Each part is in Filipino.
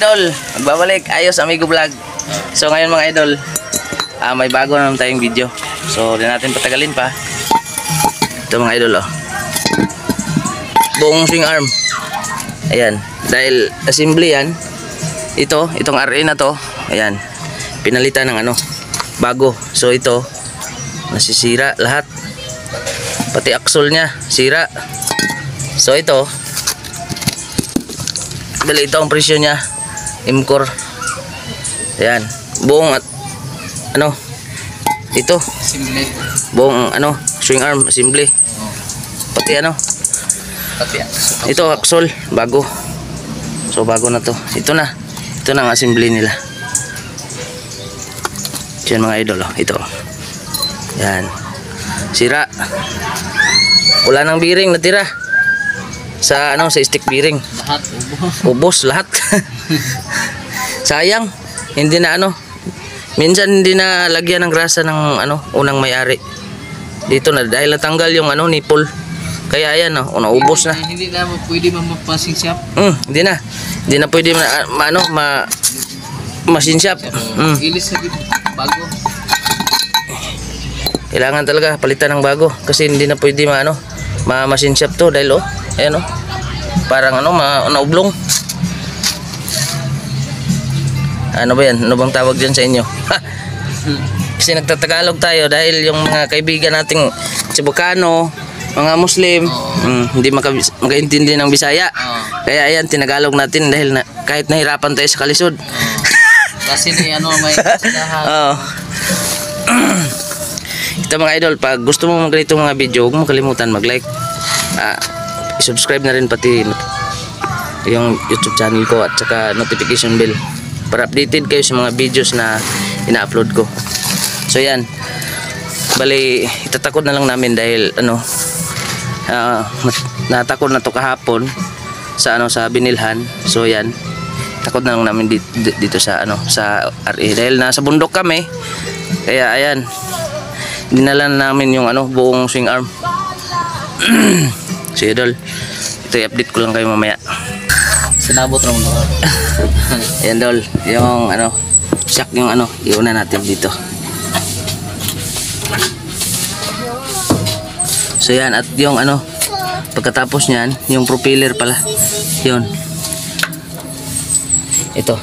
magbabalik. Ayos, amigo vlog. So ngayon mga idol, ah, may bago na naman tayong video. So, di natin patagalin pa. Ito mga idol, oh. Buong swing arm. Ayan. Dahil assembly yan, ito, itong RA na to, ayan, pinalitan ng ano, bago. So ito, nasisira lahat. Pati axle niya, sira. So ito, dali ito ang presyo niya, Imcor. Ayan, buong at, ano, ito, Simple. buong ano, swing arm assembly. Pati ano, Pati ito axle bago. So bago na to. Ito na. Ito na ang assembly nila. Yan mga idol oh. Ito. Yan. Sira. Wala nang bearing natira. Sa ano sa stick bearing. lahat ubo. Ubos lahat. Sayang. Hindi na ano. Minsan hindi na lagyan ng grasa ng ano unang may-ari. Dito na dahil natanggal yung ano nipple. Kaya ayan oh, naubos na. Hindi na pwede man magpasing shop. Mm, hindi na. Hindi na pwede ma, ma ano, ma machine shop. Mm. Ilis na bago. Kailangan talaga palitan ng bago kasi hindi na pwede ma ano, ma machine shop to dahil oh, ayan oh. Parang ano, ma naublong. Ano ba yan? Ano bang tawag diyan sa inyo? kasi nagtatagalog tayo dahil yung mga kaibigan nating Cebucano, mga Muslim, mm, hindi maka, makaintindi ng Bisaya. Oh. Kaya ayan, tinagalog natin dahil na, kahit nahirapan tayo sa kalisod. Kasi ni ano may kasilahan. Oo. Ito mga idol, pag gusto mo mag ganito mga video, huwag mo kalimutan mag-like. Ah, i-subscribe na rin pati yung YouTube channel ko at saka notification bell para updated kayo sa mga videos na ina-upload ko. So yan. Bali, itatakod na lang namin dahil ano mat- natakod na to kahapon sa ano sa binilhan. So yan. Takot na lang namin dito, dito sa ano sa RA dahil nasa bundok kami. Kaya ayan. Dinala na namin yung ano buong swing arm. so idol, ito i-update ko lang kayo mamaya. Sinabot ra mo. Ayan dol, yung ano, shock yung ano, iuna natin dito. So yan, at yung ano, pagkatapos niyan, yung propeller pala, yun. Ito.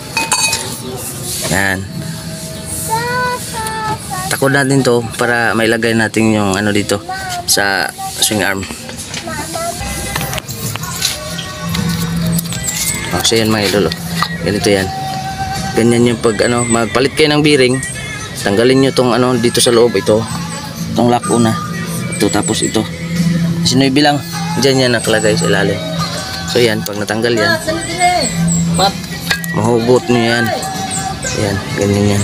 Yan. Takod natin to para mailagay natin yung ano dito sa swing arm. Oh, so yan mga idol. oh. Ganito yan. Ganyan yung pag ano, magpalit kayo ng bearing. Tanggalin nyo tong ano dito sa loob ito. Itong lock una. Ito tapos ito. Sino bilang? Diyan yan nakalagay sa ilalim. So yan, pag natanggal yan, Pat. mahugot nyo yan. Yan, ganyan yan.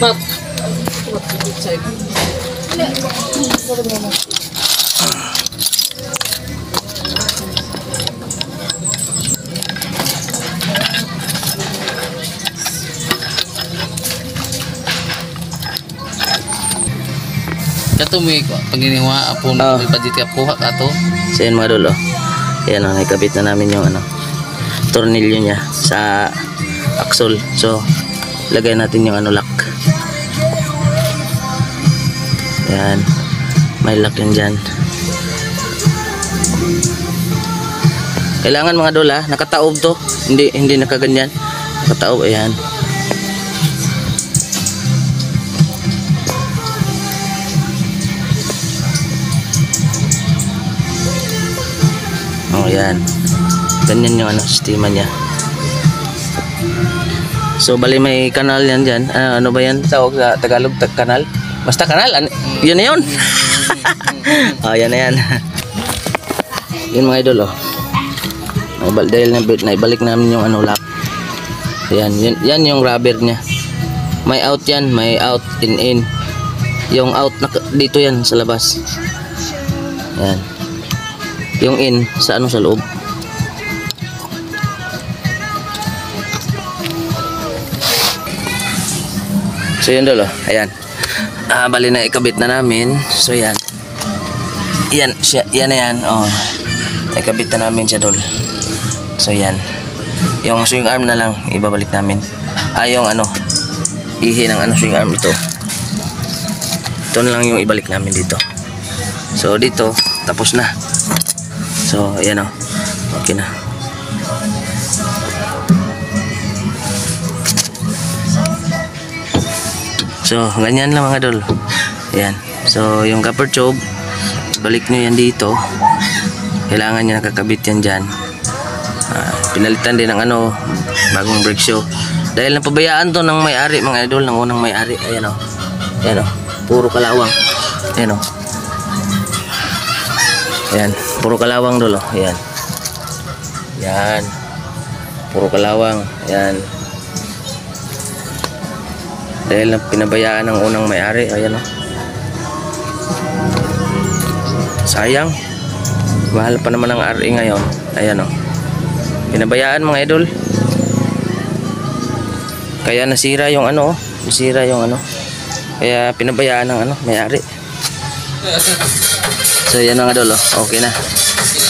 Pat. Kato mi ko paginiwa apo Oh. na may padit ka puha kato. So yan mga dulo. Yan o, nakikabit na namin yung ano, tornilyo niya sa axle. So, lagay natin yung ano lock. Yan. May lock yan dyan. Kailangan mga dula, nakataob to. Hindi hindi nakaganyan. Nakataob, ayan. Oh, yan. Ganyan yung ano, sistema niya. So, bali may kanal yan dyan. Ah, ano ba yan? Tawag sa Tagalog, tag kanal? Basta kanal. Ano? Yun na yun. oh, yan na yan. yun mga idol, oh. Naibal, dahil na- naibalik namin yung ano, lock. Yan, yan, yan yung rubber niya. May out yan, may out, in, in. Yung out, naka, dito yan sa labas. Yan. Yung in, sa ano, sa loob. So yun dolo, ayan. Ah, bali na ikabit na namin. So yan. yan, siya, yan na yan. Oh. Nakabit na namin siya dol. So yan. Yung swing arm na lang, ibabalik namin. Ah, yung ano, ihi ng ano swing arm ito. Ito na lang yung ibalik namin dito. So dito, tapos na. So, ayan o. Okay na. So, ganyan lang mga dol. Ayan. So, yung copper tube, balik nyo yan dito. Kailangan nyo nakakabit yan dyan. Ah, pinalitan din ng ano, bagong brake shoe. Dahil napabayaan to ng may-ari, mga idol, ng unang may-ari. Ayan o. Ayan o. Puro kalawang. Ayan o. Ayan. Puro kalawang dolo. Ayan. Ayan. Puro kalawang. Ayan. Dahil na pinabayaan ng unang may-ari. Ayan o. Sayang. Mahal pa naman ang RE ngayon. Ayan o. Pinabayaan mga idol. Kaya nasira yung ano, oh. nasira yung ano. Kaya pinabayaan ng ano, may-ari. So yan mga idol, oh. okay na.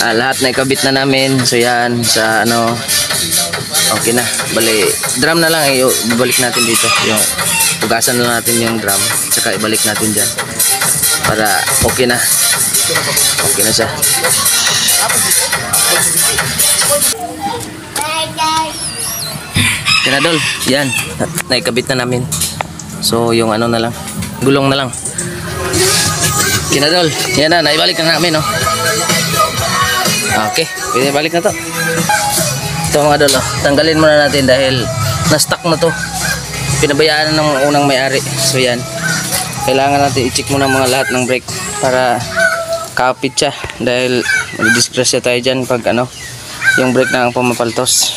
Ah, lahat na ikabit na namin. So yan sa ano Okay na. Bali, drum na lang eh. Babalik natin dito. Yung pugasan na natin yung drum. Tsaka ibalik natin dyan. Para okay na. Okay na siya. Kinadol, yan. Na- Naikabit na namin. So, yung ano na lang. Gulong na lang. Kinadol, yan na. Naibalik na namin, oh. Okay, pwede balik na to. Ito mga dol, oh. tanggalin muna natin dahil na-stuck na to. Pinabayaan na ng unang may-ari. So, yan. Kailangan natin i-check muna mga lahat ng brake para kapit siya dahil disgrasya tayo dyan pag ano yung brake na ang pumapaltos